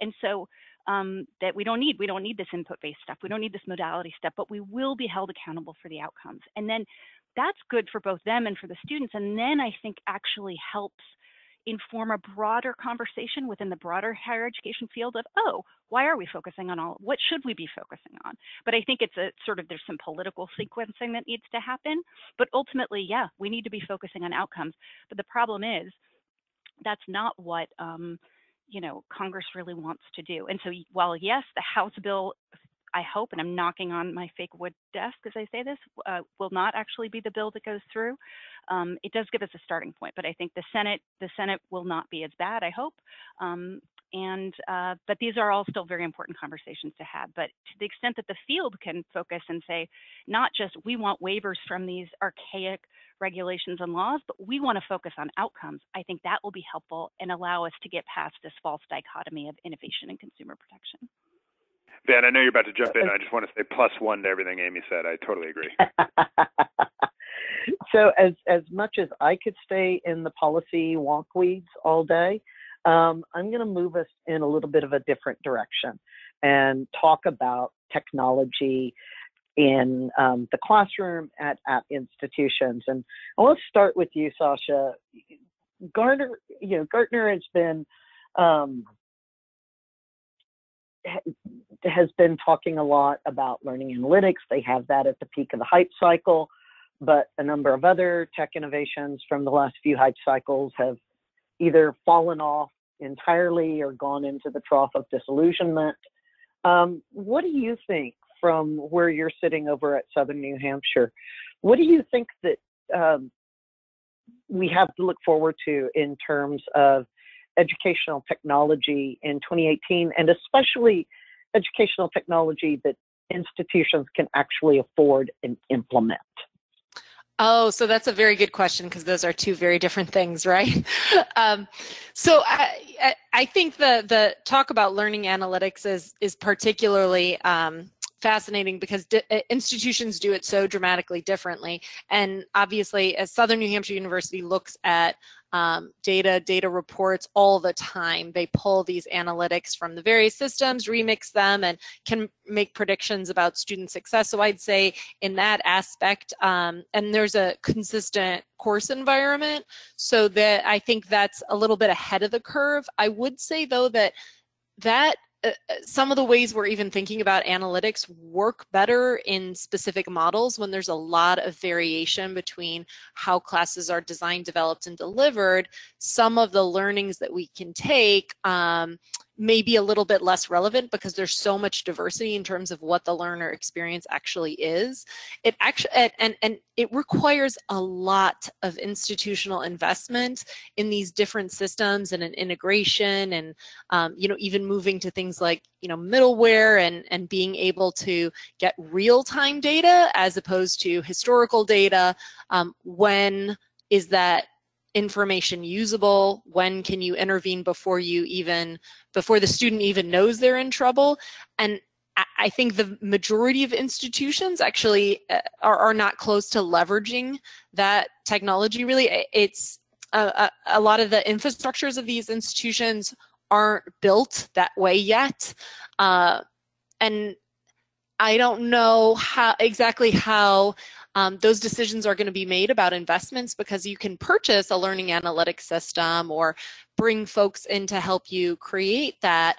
And so um, that we don't need, we don't need this input-based stuff. We don't need this modality stuff, but we will be held accountable for the outcomes. And then that's good for both them and for the students. And then I think actually helps inform a broader conversation within the broader higher education field of, oh, why are we focusing on all, what should we be focusing on? But I think it's a sort of, there's some political sequencing that needs to happen. But ultimately, yeah, we need to be focusing on outcomes. But the problem is, that's not what um, you know Congress really wants to do. And so, while yes, the House bill I hope, and I'm knocking on my fake wood desk as I say this, uh, will not actually be the bill that goes through. Um, it does give us a starting point, but I think the Senate, the Senate will not be as bad. I hope. Um, and uh, but these are all still very important conversations to have. But to the extent that the field can focus and say, not just we want waivers from these archaic regulations and laws, but we want to focus on outcomes. I think that will be helpful and allow us to get past this false dichotomy of innovation and consumer protection. Van, I know you're about to jump in. I just want to say plus one to everything Amy said. I totally agree. so, as as much as I could stay in the policy wonk weeds all day, um, I'm going to move us in a little bit of a different direction and talk about technology in um, the classroom at, at institutions. And I want to start with you, Sasha. Gartner, you know, Gartner has been um, has been talking a lot about learning analytics. They have that at the peak of the hype cycle, but a number of other tech innovations from the last few hype cycles have either fallen off entirely or gone into the trough of disillusionment. Um, what do you think from where you're sitting over at Southern New Hampshire? What do you think that um, we have to look forward to in terms of educational technology in 2018 and especially educational technology that institutions can actually afford and implement? Oh, so that's a very good question because those are two very different things, right? um, so I, I think the the talk about learning analytics is is particularly um, fascinating because uh, institutions do it so dramatically differently. And obviously, as Southern New Hampshire University looks at um, data, data reports all the time. They pull these analytics from the various systems, remix them, and can make predictions about student success. So I'd say in that aspect, um, and there's a consistent course environment, so that I think that's a little bit ahead of the curve. I would say though that that uh, uh, some of the ways we're even thinking about analytics work better in specific models when there's a lot of variation between how classes are designed, developed, and delivered. Some of the learnings that we can take um, may be a little bit less relevant because there's so much diversity in terms of what the learner experience actually is. It actually and and it requires a lot of institutional investment in these different systems and an integration and um, you know even moving to things like you know middleware and and being able to get real-time data as opposed to historical data. Um, when is that information usable? When can you intervene before you even before the student even knows they're in trouble? And i think the majority of institutions actually uh, are, are not close to leveraging that technology really. It's a, a lot of the infrastructures of these institutions aren't built that way yet. Uh, and i don't know how exactly how um, those decisions are going to be made about investments because you can purchase a learning analytics system or bring folks in to help you create that.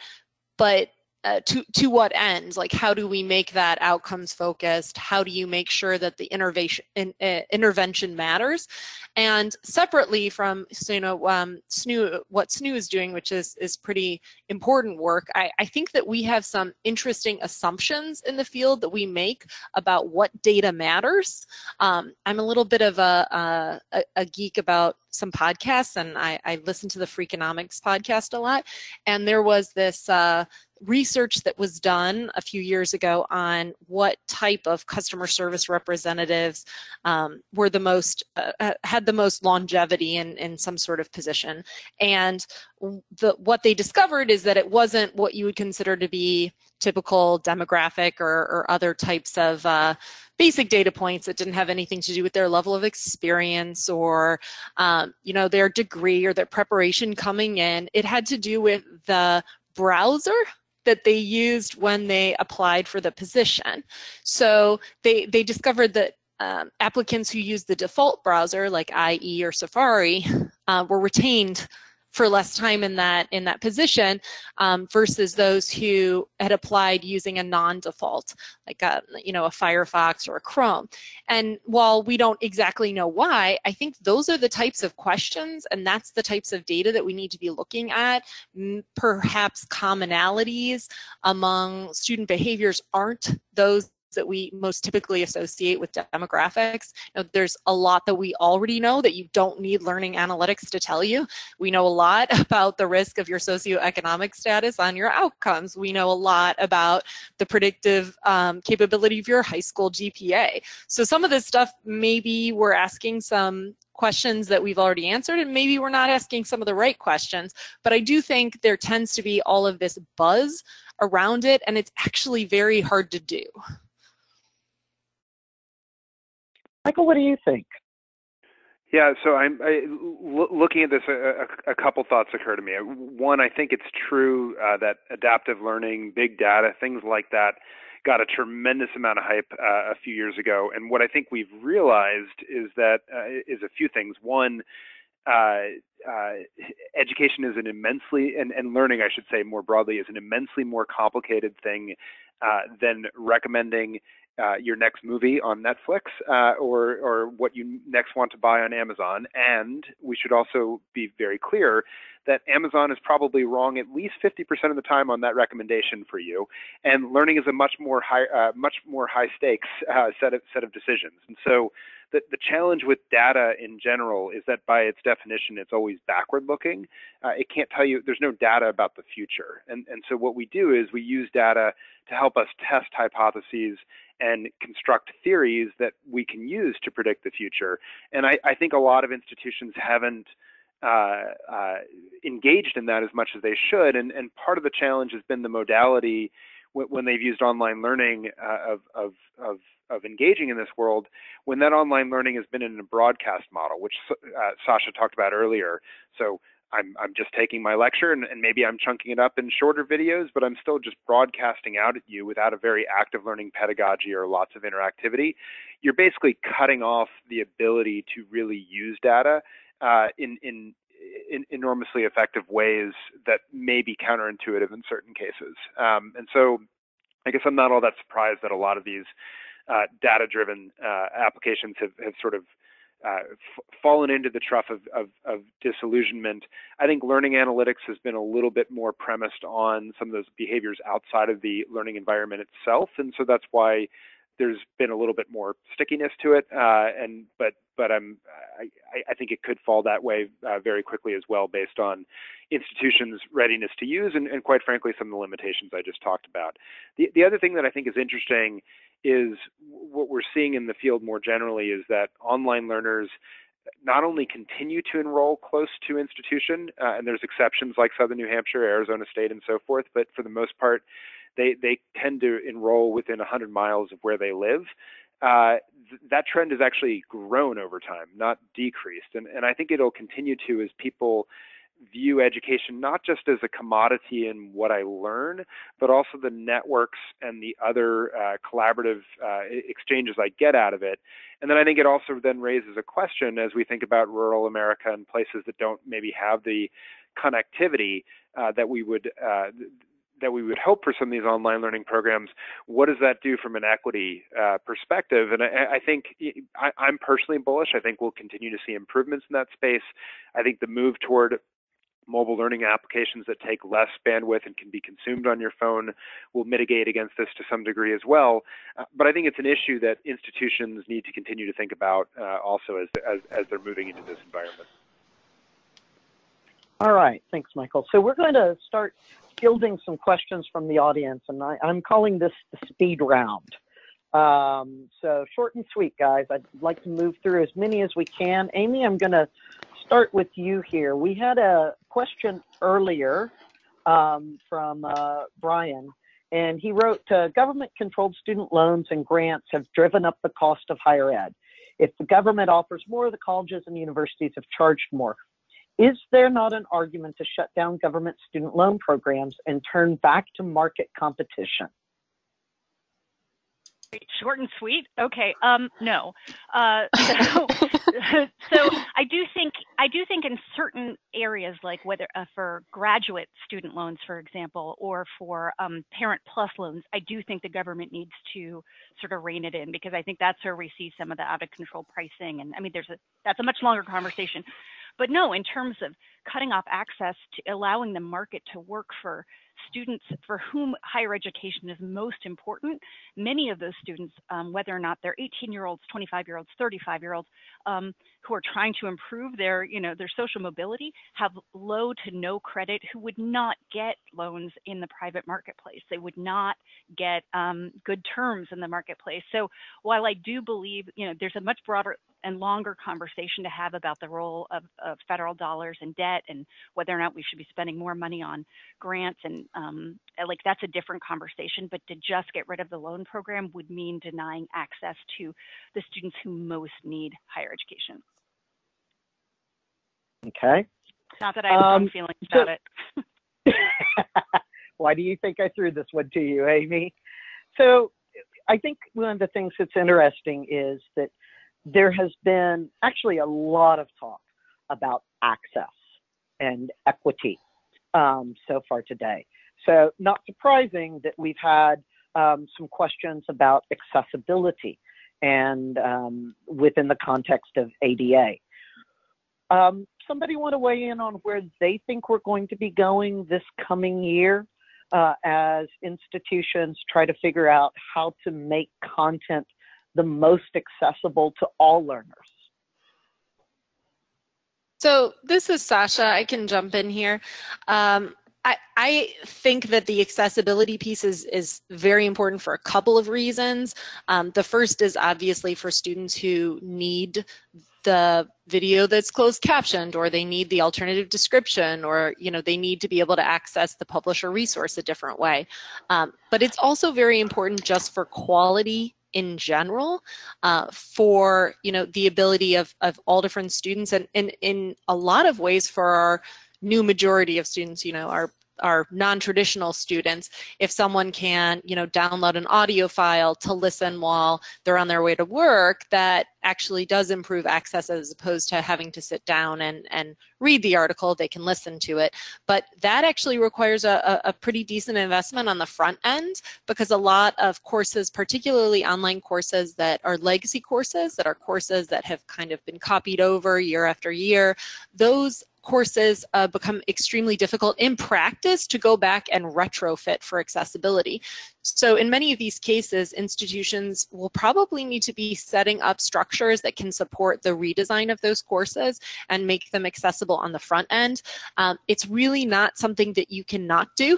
But uh, to to what end? Like how do we make that outcomes focused? How do you make sure that the innovation in, uh, intervention matters? And separately from you know um, SNU, what SNU is doing which is is pretty important work I, I think that we have some interesting assumptions in the field that we make about what data matters. Um, I'm a little bit of a, a, a geek about some podcasts and I, I listen to the Freakonomics podcast a lot. And there was this uh, research that was done a few years ago on what type of customer service representatives um, were the most uh, uh, had the most longevity in, in some sort of position. And the what they discovered is that it wasn't what you would consider to be typical demographic or, or other types of uh, basic data points that didn't have anything to do with their level of experience or um, you know their degree or their preparation coming in. It had to do with the browser that they used when they applied for the position. So they, they discovered that um, applicants who used the default browser like IE or Safari uh, were retained for less time in that in that position um, versus those who had applied using a non-default like a you know a firefox or a chrome. And while we don't exactly know why i think those are the types of questions and that's the types of data that we need to be looking at. Perhaps commonalities among student behaviors aren't those that we most typically associate with demographics. There's a lot that we already know that you don't need learning analytics to tell you. We know a lot about the risk of your socioeconomic status on your outcomes. We know a lot about the predictive um, capability of your high school GPA. So some of this stuff, maybe we're asking some questions that we've already answered and maybe we're not asking some of the right questions but i do think there tends to be all of this buzz around it and it's actually very hard to do Michael, what do you think? Yeah, so I'm I, looking at this. A, a, couple thoughts occur to me. One, I think it's true uh, that adaptive learning, big data, things like that, got a tremendous amount of hype uh, a few years ago. And what I think we've realized is that uh, is a few things. One, uh, uh, education is an immensely and, and learning, I should say more broadly, is an immensely more complicated thing uh, than recommending uh, your next movie on Netflix uh, or or what you next want to buy on Amazon. And we should also be very clear that Amazon is probably wrong at least 50% of the time on that recommendation for you. And learning is a much more high uh, much more high stakes uh, set of set of decisions. And so the, the challenge with data in general is that by its definition, it's always backward looking. Uh, it can't tell you, there's no data about the future. And, and so what we do is we use data to help us test hypotheses and construct theories that we can use to predict the future. And I, I think a lot of institutions haven't uh, uh, engaged in that as much as they should. And, and part of the challenge has been the modality when they've used online learning uh, of, of, of, of, engaging in this world, when that online learning has been in a broadcast model, which uh, Sasha talked about earlier. So I'm, I'm just taking my lecture and, and, maybe I'm chunking it up in shorter videos, but I'm still just broadcasting out at you without a very active learning pedagogy or lots of interactivity. You're basically cutting off the ability to really use data uh, in, in, in, enormously effective ways that may be counterintuitive in certain cases. Um, and so I guess I'm not all that surprised that a lot of these uh, data-driven uh, applications have, have sort of uh, f- fallen into the trough of, of, of, disillusionment. I think learning analytics has been a little bit more premised on some of those behaviors outside of the learning environment itself, and so that's why there's been a little bit more stickiness to it. Uh, and but but I'm I, I, think it could fall that way uh, very quickly as well, based on institutions' readiness to use, and, and quite frankly, some of the limitations I just talked about. The the other thing that I think is interesting is what we're seeing in the field more generally is that online learners not only continue to enroll close to institution, uh, and there's exceptions like Southern New Hampshire, Arizona State, and so forth, but for the most part, they, they tend to enroll within 100 miles of where they live. Uh, th- that trend has actually grown over time, not decreased. And, and I think it'll continue to as people view education not just as a commodity in what I learn, but also the networks and the other uh, collaborative uh, exchanges I get out of it. And then I think it also then raises a question as we think about rural America and places that don't maybe have the connectivity uh, that we would uh, that we would hope for some of these online learning programs. What does that do from an equity uh, perspective? And I, I think I, I'm personally bullish. I think we'll continue to see improvements in that space. I think the move toward mobile learning applications that take less bandwidth and can be consumed on your phone will mitigate against this to some degree as well. Uh, but I think it's an issue that institutions need to continue to think about uh, also as, as, as they're moving into this environment. All right, thanks, Michael. So we're going to start fielding some questions from the audience, and I, am calling this the speed round. Um, so short and sweet, guys. I'd like to move through as many as we can. Amy, I'm going to start with you here. We had a question earlier um, from uh, Brian, and he wrote, uh, government-controlled student loans and grants have driven up the cost of higher ed. If the government offers more, the colleges and universities have charged more. Is there not an argument to shut down government student loan programs and turn back to market competition? Short and sweet. Okay. Um, no. Uh, so, so I do think I do think in certain areas, like whether uh, for graduate student loans, for example, or for um, Parent Plus loans, I do think the government needs to sort of rein it in because I think that's where we see some of the out of control pricing. And I mean, there's a that's a much longer conversation. But no, in terms of cutting off access to allowing the market to work for students for whom higher education is most important, many of those students, um, whether or not they're 18 year olds, 25 year olds, 35 year olds, um, who are trying to improve their, you know, their social mobility, have low to no credit, who would not get loans in the private marketplace. They would not get um, good terms in the marketplace. So while I do believe, you know, there's a much broader and longer conversation to have about the role of, of, federal dollars and debt and whether or not we should be spending more money on grants and um, like that's a different conversation. But to just get rid of the loan program would mean denying access to the students who most need higher education. Okay. Not that I have um, feelings about so, it. Why do you think I threw this one to you, Amy? So I think one of the things that's interesting is that there has been actually a lot of talk about access and equity um, so far today. So, not surprising that we've had um, some questions about accessibility and um, within the context of ADA. Um, somebody want to weigh in on where they think we're going to be going this coming year uh, as institutions try to figure out how to make content the most accessible to all learners? So this is Sasha. I can jump in here. Um, I, I, think that the accessibility piece is, is very important for a couple of reasons. Um, the first is obviously for students who need the video that's closed captioned or they need the alternative description or you know they need to be able to access the publisher resource a different way um, but it's also very important just for quality in general uh, for you know the ability of, of all different students and, and in a lot of ways for our new majority of students you know our our non-traditional students. If someone can you know download an audio file to listen while they're on their way to work that actually does improve access as opposed to having to sit down and and read the article they can listen to it but that actually requires a, a pretty decent investment on the front end because a lot of courses particularly online courses that are legacy courses that are courses that have kind of been copied over year after year those courses uh, become extremely difficult in practice to go back and retrofit for accessibility. So in many of these cases, institutions will probably need to be setting up structures that can support the redesign of those courses and make them accessible on the front end. Um, it's really not something that you cannot do,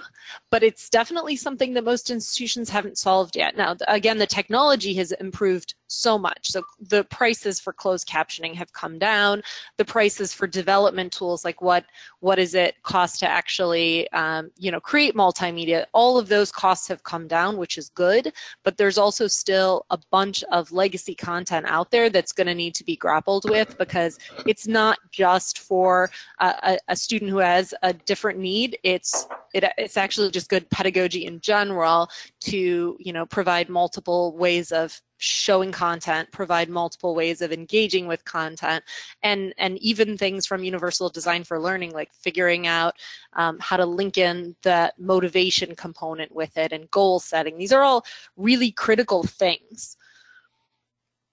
but it's definitely something that most institutions haven't solved yet. Now, again, the technology has improved so much. So the prices for closed captioning have come down. The prices for development tools, like what what does it cost to actually, um, you know, create multimedia, all of those costs have come down down, which is good, but there's also still a bunch of legacy content out there that's going to need to be grappled with because it's not just for a, a student who has a different need. It's it, it's actually just good pedagogy in general to you know provide multiple ways of showing content, provide multiple ways of engaging with content, and, and even things from Universal Design for Learning, like figuring out um, how to link in the motivation component with it and goal setting. These are all really critical things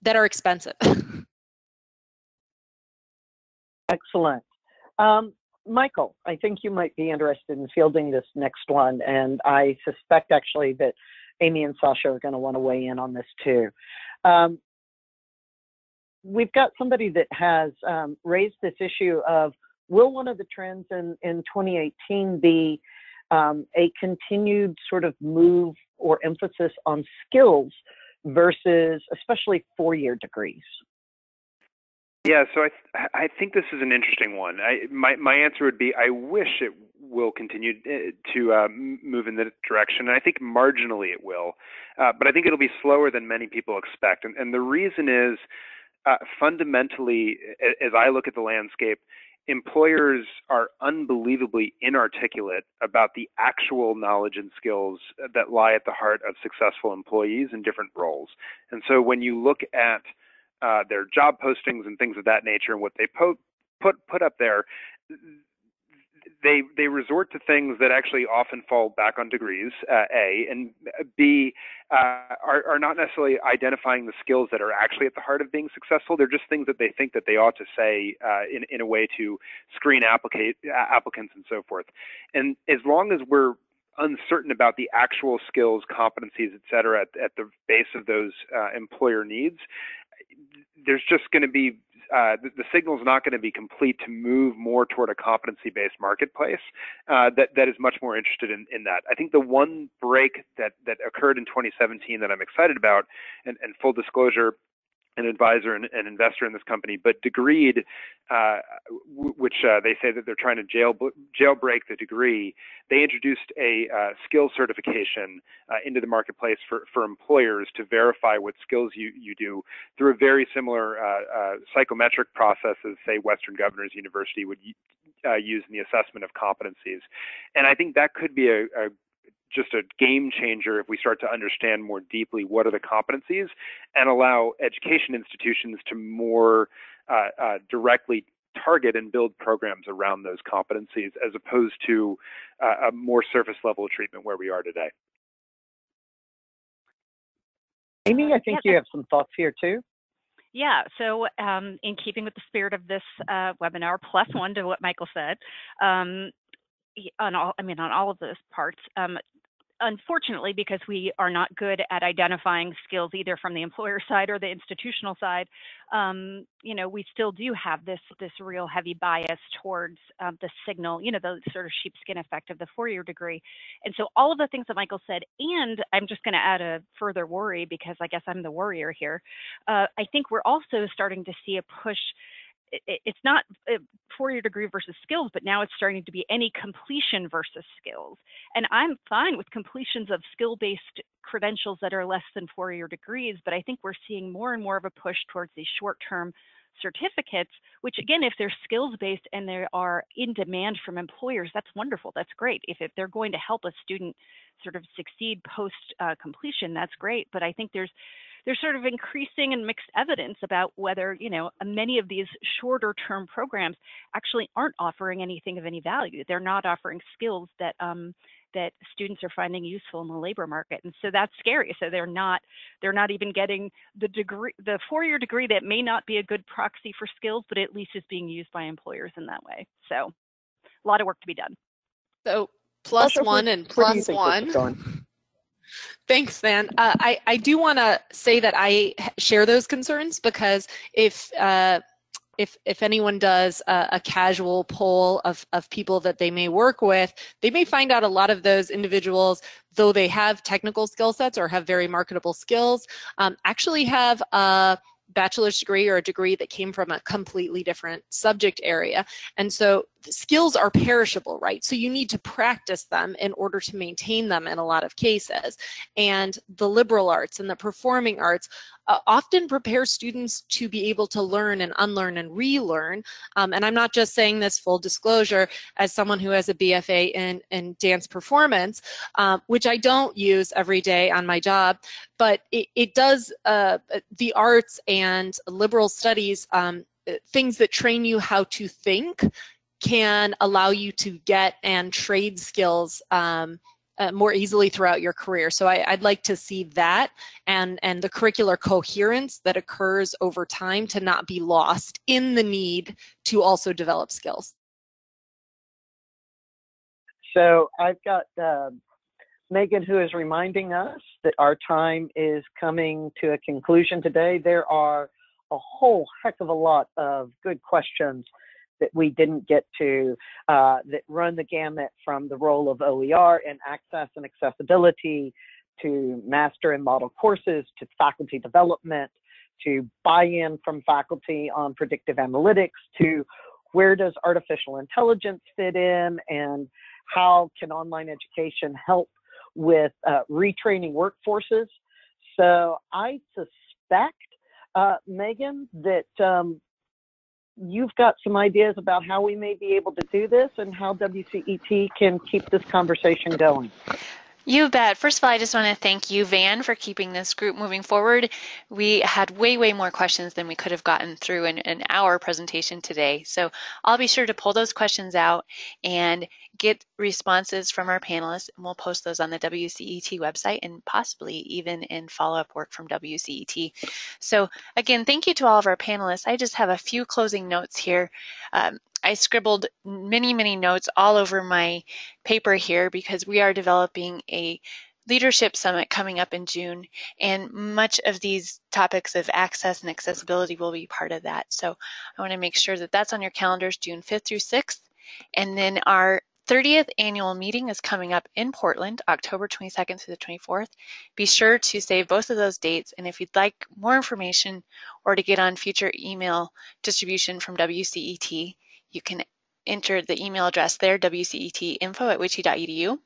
that are expensive. Excellent. Um, Michael, I think you might be interested in fielding this next one, and I suspect actually that Amy and Sasha are going to want to weigh in on this too. Um, we've got somebody that has um, raised this issue of will one of the trends in, in 2018 be um, a continued sort of move or emphasis on skills versus especially four-year degrees? Yeah, so I th- I think this is an interesting one. I, my my answer would be I wish it will continue eh, to uh, move in that direction, and I think marginally it will, uh, but I think it'll be slower than many people expect. And, and the reason is uh, fundamentally, as I look at the landscape, employers are unbelievably inarticulate about the actual knowledge and skills that lie at the heart of successful employees in different roles. And so when you look at uh, their job postings and things of that nature and what they po- put put up there, they they resort to things that actually often fall back on degrees uh, a and b uh, are, are not necessarily identifying the skills that are actually at the heart of being successful. They're just things that they think that they ought to say uh, in in a way to screen applicate applicants and so forth. And as long as we're uncertain about the actual skills competencies et cetera at, at the base of those uh, employer needs there's just going to be uh, the, the signal is not going to be complete to move more toward a competency-based marketplace uh, that that is much more interested in, in that. I think the one break that that occurred in 2017 that I'm excited about, and, and full disclosure, an advisor and an investor in this company, but Degreed, uh, which uh, they say that they're trying to jail jailbreak the degree, they introduced a uh, skill certification uh, into the marketplace for, for employers to verify what skills you, you do through a very similar uh, uh, psychometric process as, say, Western Governors University would use in the assessment of competencies. And I think that could be a, a just a game changer if we start to understand more deeply what are the competencies and allow education institutions to more uh, uh, directly target and build programs around those competencies as opposed to uh, a more surface level treatment where we are today. Amy, I think yeah, you have some thoughts here too. Yeah, so um, in keeping with the spirit of this uh, webinar, plus one to what Michael said, um, on all, I mean, on all of those parts, um, unfortunately, because we are not good at identifying skills either from the employer side or the institutional side, um, you know, we still do have this this real heavy bias towards um, the signal, you know, the sort of sheepskin effect of the four-year degree. And so all of the things that Michael said, and I'm just going to add a further worry because I guess I'm the worrier here. Uh, I think we're also starting to see a push it's not a four-year degree versus skills, but now it's starting to be any completion versus skills. And I'm fine with completions of skill-based credentials that are less than four-year degrees, but I think we're seeing more and more of a push towards these short-term certificates, which again, if they're skills-based and they are in demand from employers, that's wonderful. That's great. If, if they're going to help a student sort of succeed post uh, completion, that's great. But I think there's there's sort of increasing and mixed evidence about whether, you know, many of these shorter term programs actually aren't offering anything of any value. They're not offering skills that um, that students are finding useful in the labor market and so that's scary. So they're not they're not even getting the degree the four-year degree that may not be a good proxy for skills but at least is being used by employers in that way. So a lot of work to be done. So plus one and plus one Thanks, Van. Uh, I, I do want to say that I share those concerns because if uh, if if anyone does a, a, casual poll of, of people that they may work with, they may find out a lot of those individuals, though they have technical skill sets or have very marketable skills, um, actually have a bachelor's degree or a degree that came from a completely different subject area. And so skills are perishable, right? So you need to practice them in order to maintain them in a lot of cases. And the liberal arts and the performing arts uh, often prepare students to be able to learn and unlearn and relearn. Um, and I'm not just saying this full disclosure as someone who has a BFA in, in dance performance, um, which I don't use every day on my job, but it, it does, uh, the arts and liberal studies um, things that train you how to think can allow you to get and trade skills um, uh, more easily throughout your career. So I, would like to see that and, and the curricular coherence that occurs over time to not be lost in the need to also develop skills. So I've got uh, Megan who is reminding us that our time is coming to a conclusion today. There are a whole heck of a lot of good questions that we didn't get to uh, that run the gamut from the role of OER and access and accessibility to master and model courses to faculty development to buy-in from faculty on predictive analytics to where does artificial intelligence fit in and how can online education help with uh, retraining workforces. So I suspect, uh, Megan, that um, you've got some ideas about how we may be able to do this and how WCET can keep this conversation going. You bet. First of all, I just want to thank you, Van, for keeping this group moving forward. We had way, way more questions than we could have gotten through in an hour presentation today. So I'll be sure to pull those questions out and get responses from our panelists, and we'll post those on the WCET website and possibly even in follow-up work from WCET. So again, thank you to all of our panelists. I just have a few closing notes here. Um, I scribbled many, many notes all over my paper here because we are developing a leadership summit coming up in June, and much of these topics of access and accessibility will be part of that. So I want to make sure that that's on your calendars June 5th through 6th. And then our 30th annual meeting is coming up in Portland, October 22nd through the 24th. Be sure to save both of those dates. And if you'd like more information or to get on future email distribution from WCET, you can enter the email address there, wcetinfo at wiche.edu.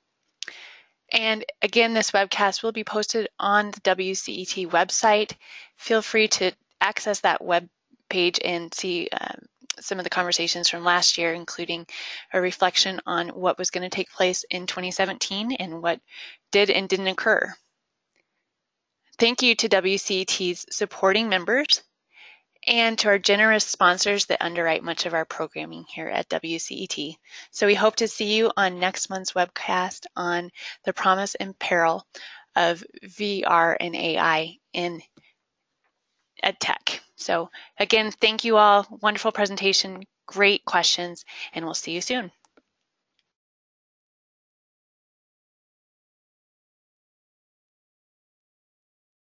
And again, this webcast will be posted on the WCET website. Feel free to access that web page and see um, some of the conversations from last year, including a reflection on what was going to take place in 2017 and what did and didn't occur. Thank you to WCET's supporting members and to our generous sponsors that underwrite much of our programming here at WCET. So we hope to see you on next month's webcast on the promise and peril of VR and AI in ed tech. So again, thank you all. Wonderful presentation, great questions, and we'll see you soon.